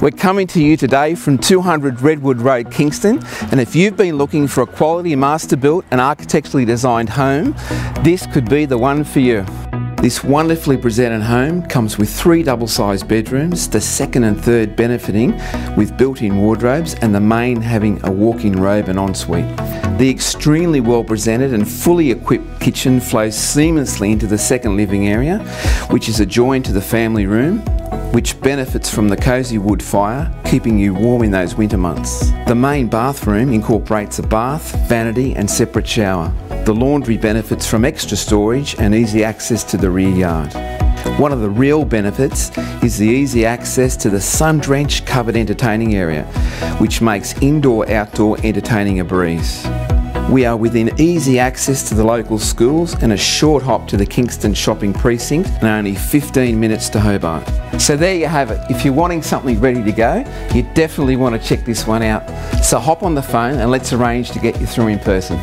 We're coming to you today from 200 Redwood Road, Kingston, and if you've been looking for a quality master built and architecturally designed home, this could be the one for you. This wonderfully presented home comes with three double-sized bedrooms, the second and third benefiting with built-in wardrobes and the main having a walk-in robe and ensuite. The extremely well presented and fully equipped kitchen flows seamlessly into the second living area, which is adjoined to the family room which benefits from the cosy wood fire, keeping you warm in those winter months. The main bathroom incorporates a bath, vanity and separate shower. The laundry benefits from extra storage and easy access to the rear yard. One of the real benefits is the easy access to the sun-drenched covered entertaining area, which makes indoor-outdoor entertaining a breeze. We are within easy access to the local schools and a short hop to the Kingston shopping precinct and only 15 minutes to Hobart. So there you have it. If you're wanting something ready to go, you definitely want to check this one out. So hop on the phone and let's arrange to get you through in person.